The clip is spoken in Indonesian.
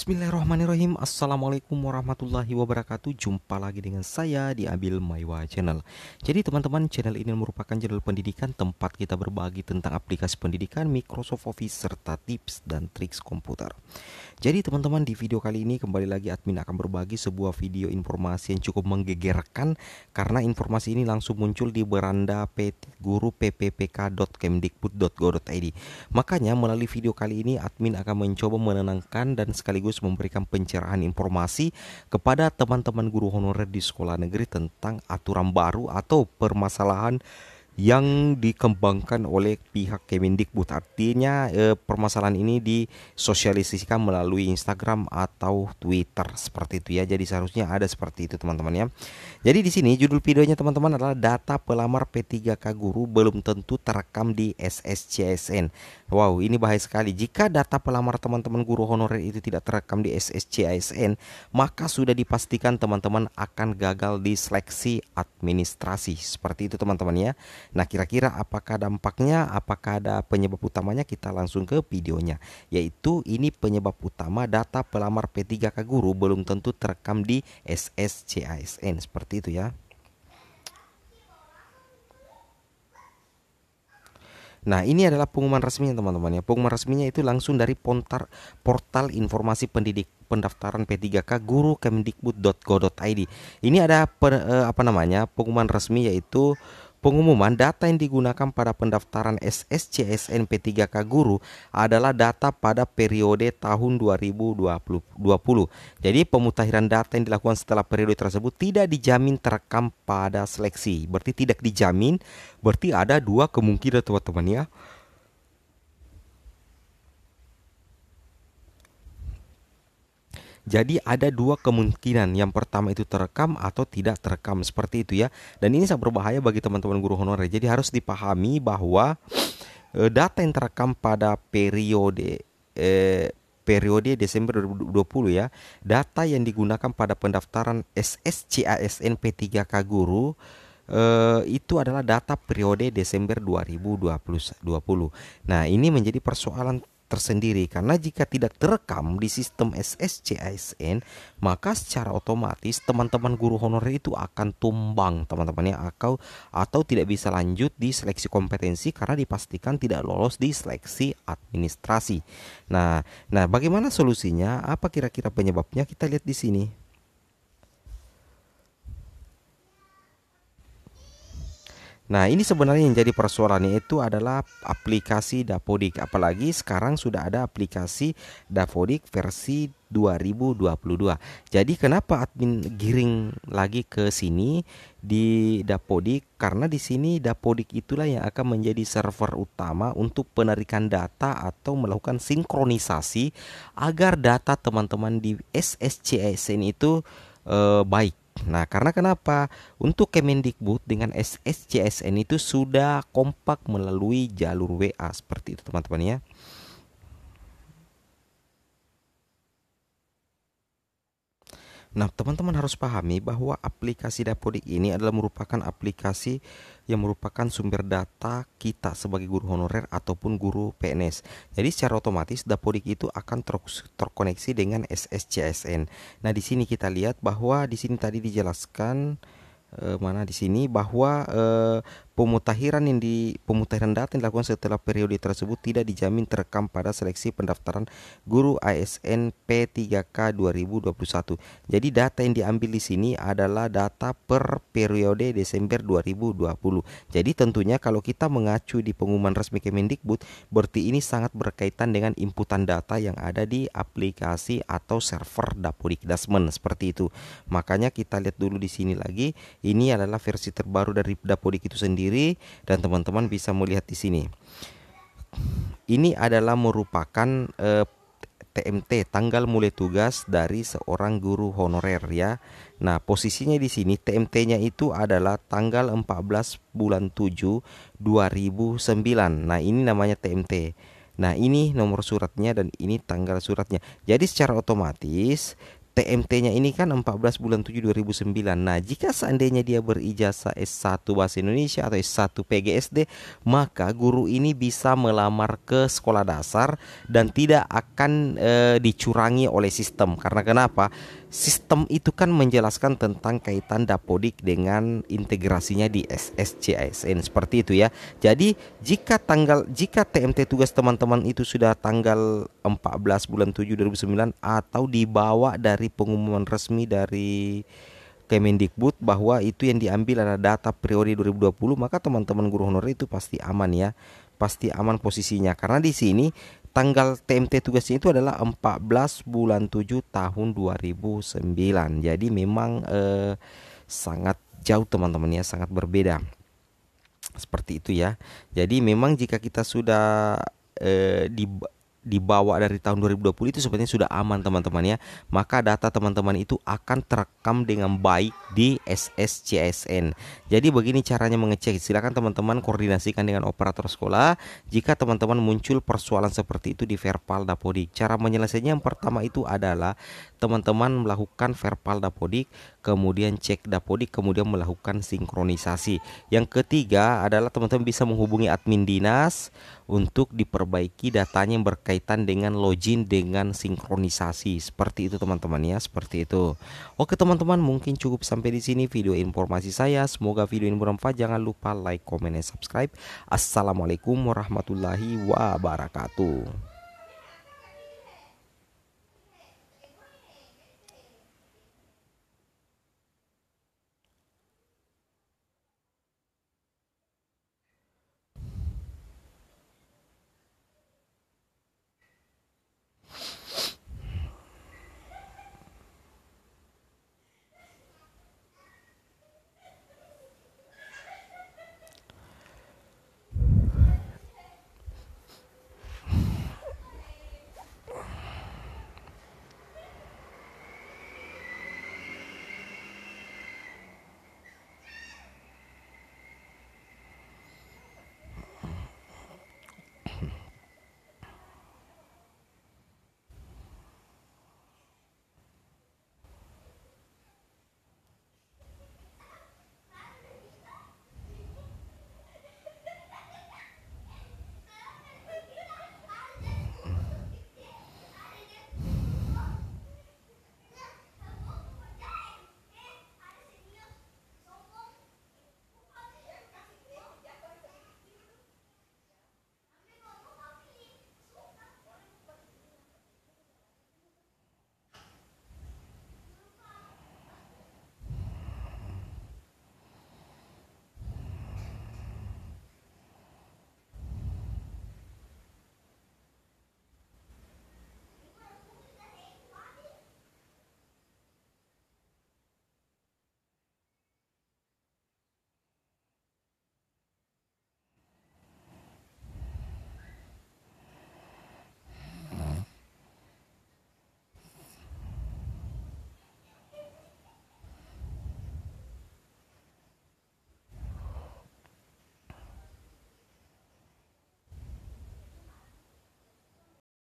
Bismillahirrahmanirrahim. Assalamualaikum warahmatullahi wabarakatuh. Jumpa lagi dengan saya di Abil Maiwa Channel. Jadi teman-teman channel ini merupakan channel pendidikan Tempat kita berbagi tentang aplikasi pendidikan Microsoft Office serta tips dan triks komputer. Jadi teman-teman di video kali ini kembali lagi admin akan berbagi sebuah video informasi yang cukup menggegerkan Karena informasi ini langsung muncul di beranda guru pppk.kemdikbud.go.id Makanya melalui video kali ini admin akan mencoba menenangkan dan sekali sekaligus memberikan pencerahan informasi kepada teman-teman guru honorer di sekolah negeri tentang aturan baru atau permasalahan yang dikembangkan oleh pihak Kemendikbud. Artinya eh, permasalahan ini disosialisasikan melalui Instagram atau Twitter seperti itu ya. Jadi seharusnya ada seperti itu teman-teman ya. Jadi di sini judul videonya teman-teman adalah data pelamar P3K guru belum tentu terekam di SSCSN. Wow, ini bahaya sekali. Jika data pelamar teman-teman guru honorer itu tidak terekam di SSCSN, maka sudah dipastikan teman-teman akan gagal di seleksi administrasi. Seperti itu teman-teman ya. Nah, kira-kira apakah dampaknya, apakah ada penyebab utamanya? Kita langsung ke videonya. Yaitu ini penyebab utama data pelamar P3K guru belum tentu terekam di SSCASN. Seperti itu ya. Nah, ini adalah pengumuman resminya teman-teman ya. Pengumuman resminya itu langsung dari portal, portal informasi pendidik pendaftaran P3K guru kemdikbud.go.id. Ini ada per, eh, apa namanya? pengumuman resmi yaitu Pengumuman data yang digunakan pada pendaftaran SSCSN P3K Guru adalah data pada periode tahun 2020. Jadi pemutakhiran data yang dilakukan setelah periode tersebut tidak dijamin terekam pada seleksi. Berarti tidak dijamin, berarti ada dua kemungkinan teman-teman ya. Jadi ada dua kemungkinan. Yang pertama itu terekam atau tidak terekam seperti itu ya. Dan ini sangat berbahaya bagi teman-teman guru honorer. Jadi harus dipahami bahwa e, data yang terekam pada periode e, periode Desember 2020 ya. Data yang digunakan pada pendaftaran SSCASN P3K guru Uh, itu adalah data periode Desember 2020. Nah, ini menjadi persoalan tersendiri karena jika tidak terekam di sistem SSC ASN maka secara otomatis teman-teman guru honorer itu akan tumbang teman-teman ya atau atau tidak bisa lanjut di seleksi kompetensi karena dipastikan tidak lolos di seleksi administrasi. Nah, nah bagaimana solusinya? Apa kira-kira penyebabnya? Kita lihat di sini. Nah, ini sebenarnya yang jadi persoalannya itu adalah aplikasi Dapodik. Apalagi sekarang sudah ada aplikasi Dapodik versi 2022. Jadi kenapa admin giring lagi ke sini di Dapodik? Karena di sini Dapodik itulah yang akan menjadi server utama untuk penarikan data atau melakukan sinkronisasi agar data teman-teman di SSCSN itu eh, baik Nah, karena kenapa? Untuk Kemendikbud dengan SSCSN itu sudah kompak melalui jalur WA seperti itu teman-teman ya. Nah, teman-teman harus pahami bahwa aplikasi Dapodik ini adalah merupakan aplikasi yang merupakan sumber data kita sebagai guru honorer ataupun guru PNS. Jadi secara otomatis Dapodik itu akan ter terkoneksi dengan SSCSN. Nah, di sini kita lihat bahwa di sini tadi dijelaskan eh, mana di sini bahwa eh, Pemutakhiran yang di pemutakhiran data yang dilakukan setelah periode tersebut tidak dijamin terekam pada seleksi pendaftaran guru ASN P3K 2021. Jadi data yang diambil di sini adalah data per periode Desember 2020. Jadi tentunya kalau kita mengacu di pengumuman resmi Kemendikbud, berarti ini sangat berkaitan dengan inputan data yang ada di aplikasi atau server Dapodik Dasmen seperti itu. Makanya kita lihat dulu di sini lagi, ini adalah versi terbaru dari Dapodik itu sendiri sendiri dan teman-teman bisa melihat di sini. Ini adalah merupakan eh, TMT tanggal mulai tugas dari seorang guru honorer ya. Nah, posisinya di sini TMT-nya itu adalah tanggal 14 bulan 7 2009. Nah, ini namanya TMT. Nah, ini nomor suratnya dan ini tanggal suratnya. Jadi secara otomatis TMT-nya ini kan 14 bulan 7 2009. Nah, jika seandainya dia berijazah S1 Bahasa Indonesia atau S1 PGSD, maka guru ini bisa melamar ke sekolah dasar dan tidak akan e, dicurangi oleh sistem. Karena kenapa? Sistem itu kan menjelaskan tentang kaitan Dapodik dengan integrasinya di SSCISN seperti itu ya. Jadi, jika tanggal jika TMT tugas teman-teman itu sudah tanggal 14 bulan 7 2009 atau dibawa dari pengumuman resmi dari Kemendikbud bahwa itu yang diambil adalah data periode 2020 maka teman-teman guru honorer itu pasti aman ya. Pasti aman posisinya. Karena di sini tanggal TMT tugasnya itu adalah 14 bulan 7 tahun 2009 jadi memang eh, sangat jauh teman-teman ya sangat berbeda. Seperti itu ya. Jadi memang jika kita sudah eh, di dibawa dari tahun 2020 itu sebenarnya sudah aman teman-teman ya. Maka data teman-teman itu akan terekam dengan baik di SSCSN jadi begini caranya mengecek. Silakan teman-teman koordinasikan dengan operator sekolah jika teman-teman muncul persoalan seperti itu di Verpal Dapodik. Cara menyelesaikannya yang pertama itu adalah teman-teman melakukan Verpal Dapodik kemudian cek Dapodik kemudian melakukan sinkronisasi. Yang ketiga adalah teman-teman bisa menghubungi admin dinas untuk diperbaiki datanya yang berkaitan dengan login dengan sinkronisasi. Seperti itu teman-teman ya, seperti itu. Oke teman-teman, mungkin cukup sampai di sini video informasi saya. Semoga video ini bermanfaat. Jangan lupa like, comment, dan subscribe. Assalamualaikum warahmatullahi wabarakatuh.